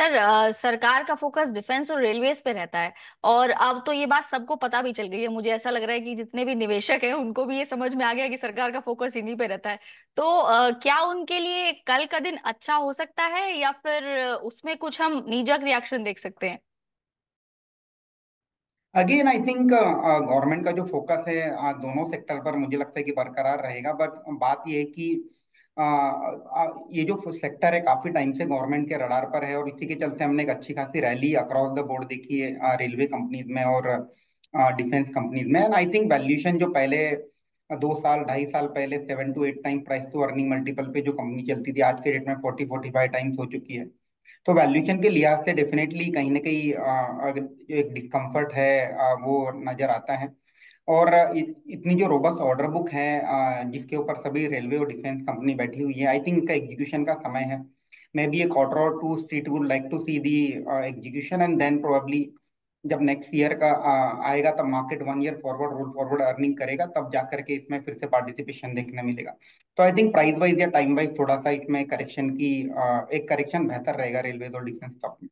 Sir अ, सरकार का focus defence और रेलवेज पे रहता है। और अब तो ये बात सबको पता भी चल गई है। मुझे ऐसा लग रहा है कि जितने भी निवेशक हैं उनको भी ये समझ में आ गया कि सरकार का फोकस इन्हीं पे रहता है। तो अ, क्या उनके लिए कल का दिन अच्छा हो सकता है या फिर उसमें कुछ हम नीजक रिएक्शन देख सकते हैं? अगेन आई थिंक गवर्नमेंट का जो फोकस है दोनों सेक्टर पर मुझे लगता है कि बरकरार रहेगा। बट बात यह है कि ये जो सेक्टर है, काफ़ी टाइम से गवर्नमेंट के रडार पर है और इसी के चलते हमने एक अच्छी खासी रैली अक्रॉस द बोर्ड देखी है रेलवे कंपनीज़ में और डिफेंस कंपनीज़ में। एंड आई थिंक वैल्यूएशन जो पहले, दो साल, ढाई साल पहले seven to eight time price to earning multiple पे जो कंपनी चलती थी, आज के डेट में फोर्टी फोर्टी फाइव टाइम्स हो चुकी है। तो वैल्यूशन के लिहाज से डेफिनेटली कहीं ना कहीं एक डिस्कम्फर्ट है वो नज़र आता है। और इतनी जो रोबस्ट ऑर्डर बुक है जिसके ऊपर सभी रेलवे और डिफेंस कंपनी बैठी हुई है आई थिंक इसका एग्जीक्यूशन का समय है। Maybe a quarter or two street would like to see the execution and then probably जब नेक्स्ट ईयर का आएगा तब market one year forward roll forward earning करेगा, तब जा करके इसमें फिर से पार्टिसिपेशन देखने मिलेगा। तो आई थिंक प्राइस वाइज या टाइम वाइज थोड़ा सा इसमें करेक्शन की एक करेक्शन बेहतर रहेगा रेलवे और डिफेंस स्टॉक में